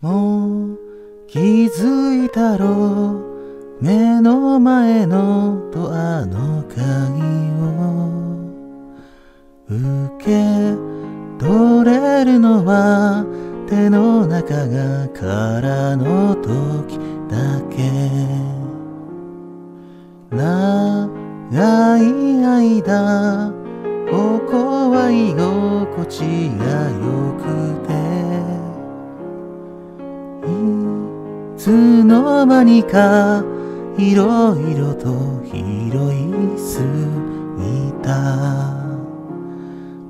もう気づいたろう目の前のドアの鍵を受け取れるのは手の中が空の時だけ。長い間ここは居心地が良くてつの間にかいろいろと広いすぎた。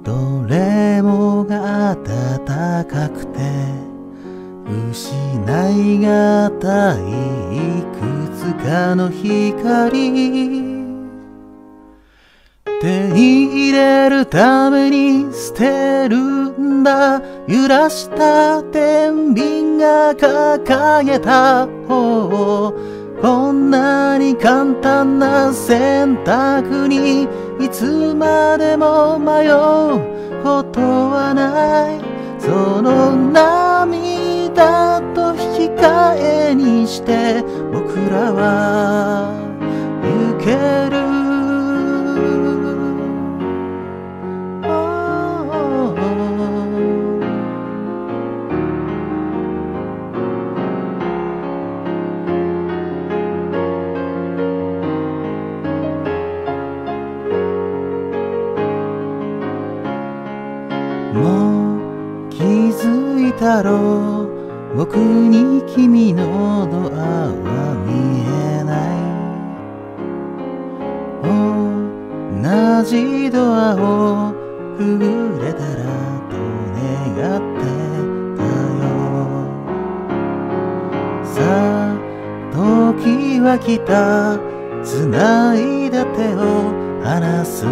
どれもが暖かくて失いがたいいくつかの光。手に入れるために捨てるんだ揺らした天秤が掲げた方こんなに簡単な選択にいつまでも迷うことはないもう気づいたろう僕に君のドアは見えない。同じドアをくぐれたらと願ってたよ。さあ時は来た。繋いだ手を離す。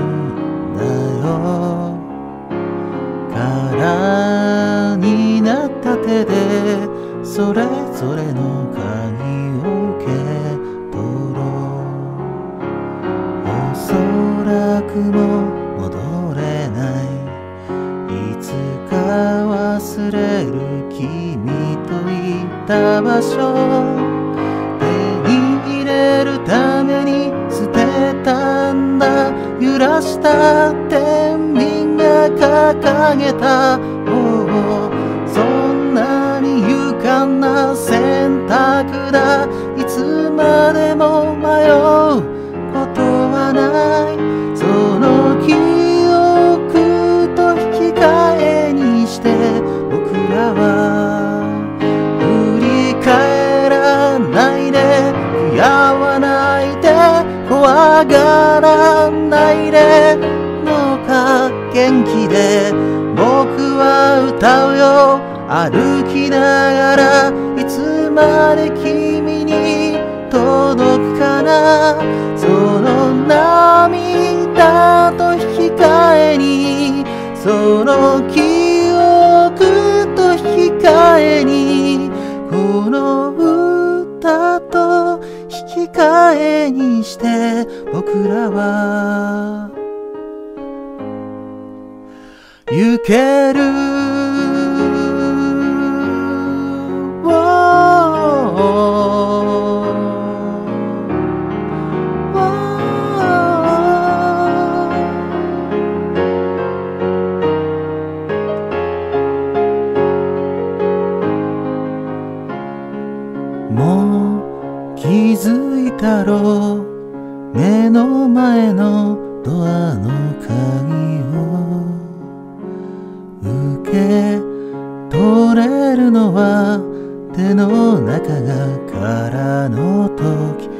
くも戻れないいつか忘れる君といた場所手に入れるために捨てたんだ揺らした天秤が掲げた方そんなに勇敢な選択だがらないでどうか元気で僕は歌うよ。歩きながらいつまで君に届くかな。その涙と引き換えにその記換えにして僕らは。行ける。もう気づいたろう。目の前のドアの鍵を。受け取れるのは手の中が空の時。